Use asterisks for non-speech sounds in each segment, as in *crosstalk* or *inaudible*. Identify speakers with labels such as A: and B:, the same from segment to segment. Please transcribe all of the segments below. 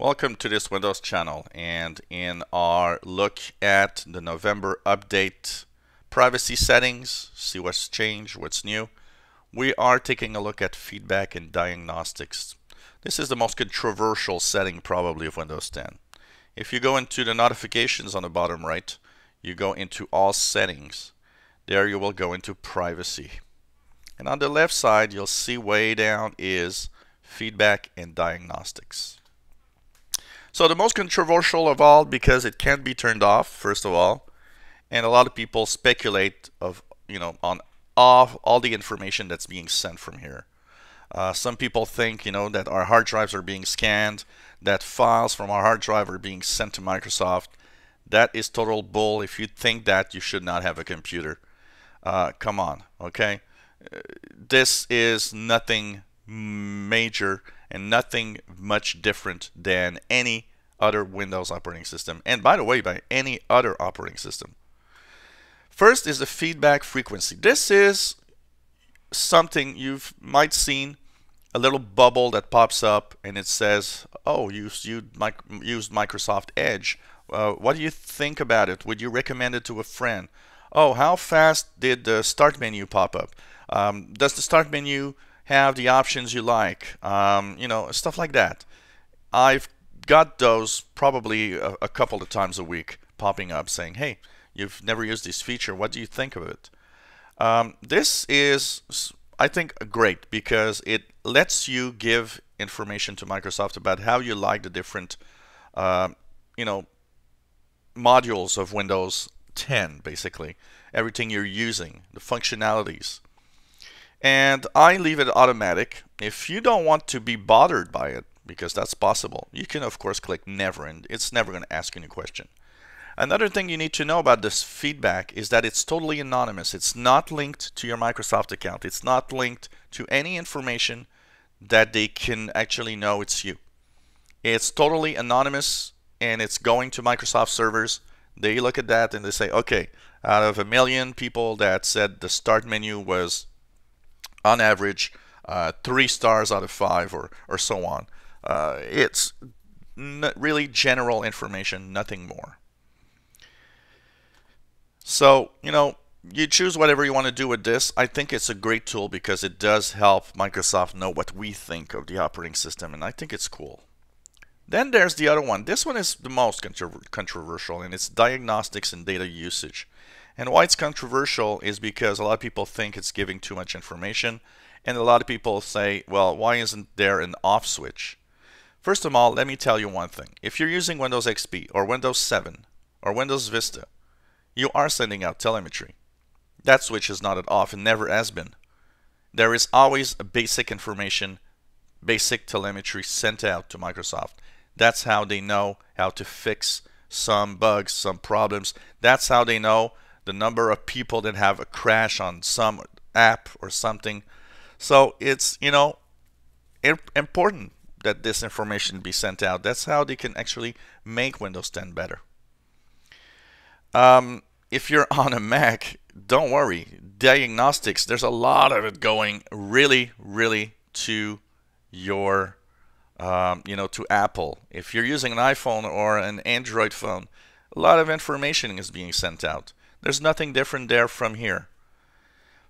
A: Welcome to this Windows channel and in our look at the November update privacy settings, see what's changed, what's new, we are taking a look at feedback and diagnostics. This is the most controversial setting probably of Windows 10. If you go into the notifications on the bottom right, you go into all settings. There you will go into privacy. And on the left side, you'll see way down is feedback and diagnostics. So the most controversial of all because it can't be turned off, first of all, and a lot of people speculate of you know on off all the information that's being sent from here. Uh, some people think you know that our hard drives are being scanned, that files from our hard drive are being sent to Microsoft. That is total bull. If you think that, you should not have a computer. Uh, come on, okay? Uh, this is nothing major and nothing much different than any other Windows operating system. And by the way, by any other operating system. First is the feedback frequency. This is something you've might seen a little bubble that pops up and it says, "Oh, you used, used Microsoft Edge. Uh, what do you think about it? Would you recommend it to a friend? Oh, how fast did the start menu pop up? Um, does the start menu have the options you like, um, you know, stuff like that. I've got those probably a, a, couple of times a week popping up saying, hey, you've never used this feature, what do you think of it? Um, this is, I think, great because it lets you give information to Microsoft about how you like the different, uh, you know, modules of Windows 10, basically. Everything you're using, the functionalities and I leave it automatic. If you don't want to be bothered by it, because that's possible, you can of course click never and it's never going to ask any question. Another thing you need to know about this feedback is that it's totally anonymous. It's not linked to your Microsoft account. It's not linked to any information that they can actually know it's you. It's totally anonymous and it's going to Microsoft servers. They look at that and they say, okay, out of a million people that said the start menu was on average, uh, three stars out of five, or, or so on. Uh, it's really general information, nothing more. So, you know, you choose whatever you want to do with this. I think it's a great tool because it does help Microsoft know what we think of the operating system, and I think it's cool. Then there's the other one. This one is the most controversial, and it's diagnostics and data usage. And why it's controversial is because a lot of people think it's giving too much information. And a lot of people say, well, why isn't there an off switch? First of all, let me tell you one thing. If you're using Windows XP or Windows 7 or Windows Vista, you are sending out telemetry. That switch is not at off and never has been. There is always a basic information, basic telemetry sent out to Microsoft. That's how they know how to fix some bugs, some problems. That's how they know the number of people that have a crash on some app or something. So it's, you know, important that this information be sent out. That's how they can actually make Windows 10 better. Um, if you're *laughs* on a Mac, don't worry. Diagnostics, there's a lot of it going really, really to your, um, you know, to Apple. If you're using an iPhone or an Android phone, a lot of information is being sent out. There's nothing different there from here.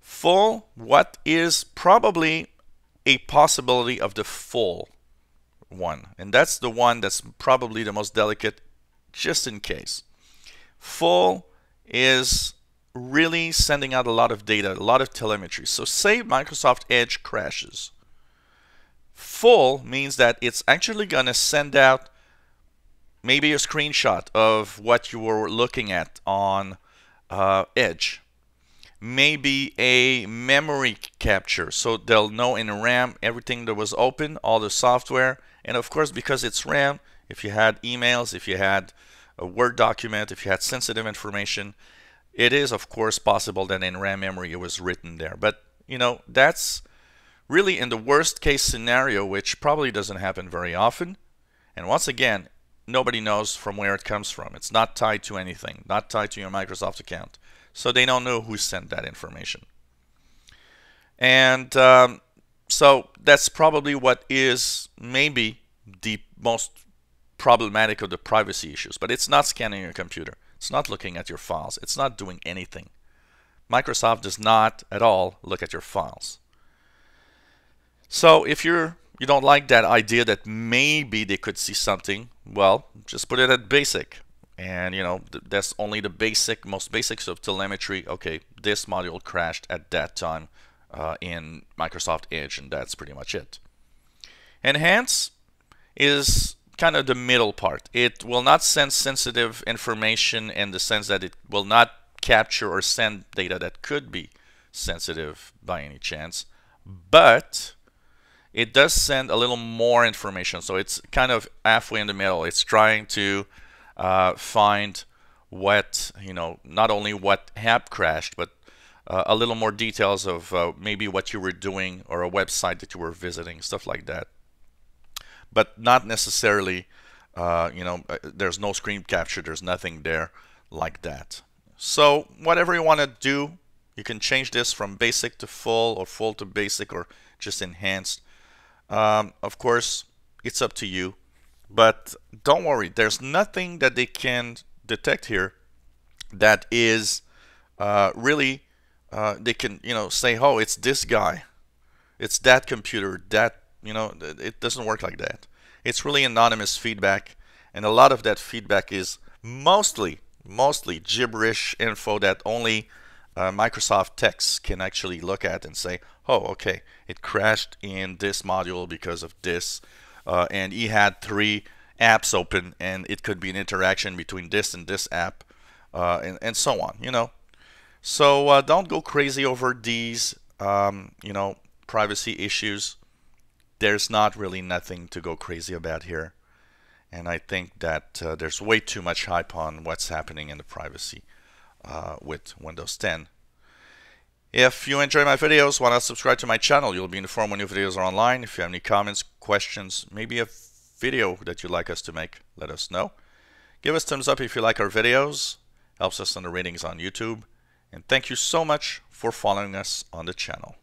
A: Full, what is probably a possibility of the full one. And that's the one that's probably the most delicate, just in case. Full is really sending out a lot of data, a lot of telemetry. So say Microsoft Edge crashes. Full means that it's actually going to send out maybe a screenshot of what you were looking at on uh, edge. Maybe a memory capture, so they'll know in RAM everything that was open, all the software, and of course because it's RAM, if you had emails, if you had a Word document, if you had sensitive information, it is of course possible that in RAM memory it was written there. But you know that's really in the worst case scenario, which probably doesn't happen very often. And once again, nobody knows from where it comes from. It's not tied to anything, not tied to your Microsoft account. So they don't know who sent that information. And um, so that's probably what is maybe the most problematic of the privacy issues, but it's not scanning your computer. It's not looking at your files. It's not doing anything. Microsoft does not at all look at your files. So if you're you don't like that idea that maybe they could see something, well, just put it at basic. And you know, th that's only the basic, most basics of telemetry. Okay, this module crashed at that time uh, in Microsoft Edge, and that's pretty much it. Enhance is kind of the middle part. It will not send sensitive information in the sense that it will not capture or send data that could be sensitive by any chance, but it does send a little more information. So it's kind of halfway in the middle. It's trying to uh, find what, you know, not only what app crashed, but uh, a little more details of uh, maybe what you were doing or a website that you were visiting, stuff like that. But not necessarily, uh, you know, uh, there's no screen capture, there's nothing there like that. So whatever you want to do, you can change this from basic to full or full to basic or just enhanced. Um, of course, it's up to you. But don't worry, there's nothing that they can detect here that is uh, really, uh, they can, you know, say, oh, it's this guy. It's that computer, that, you know, it doesn't work like that. It's really anonymous feedback. And a lot of that feedback is mostly, mostly gibberish info that only uh, Microsoft Text can actually look at and say, oh, okay, it crashed in this module because of this. Uh, and he had three apps open, and it could be an interaction between this and this app, uh, and, and so on, you know. So uh, don't go crazy over these, um, you know, privacy issues. There's not really nothing to go crazy about here. And I think that uh, there's way too much hype on what's happening in the privacy uh, with Windows 10. If you enjoy my videos, why not subscribe to my channel? You'll be informed when new videos are online. If you have any comments, questions, maybe a video that you'd like us to make, let us know. Give us thumbs up if you like our videos. Helps us on the ratings on YouTube. And thank you so much for following us on the channel.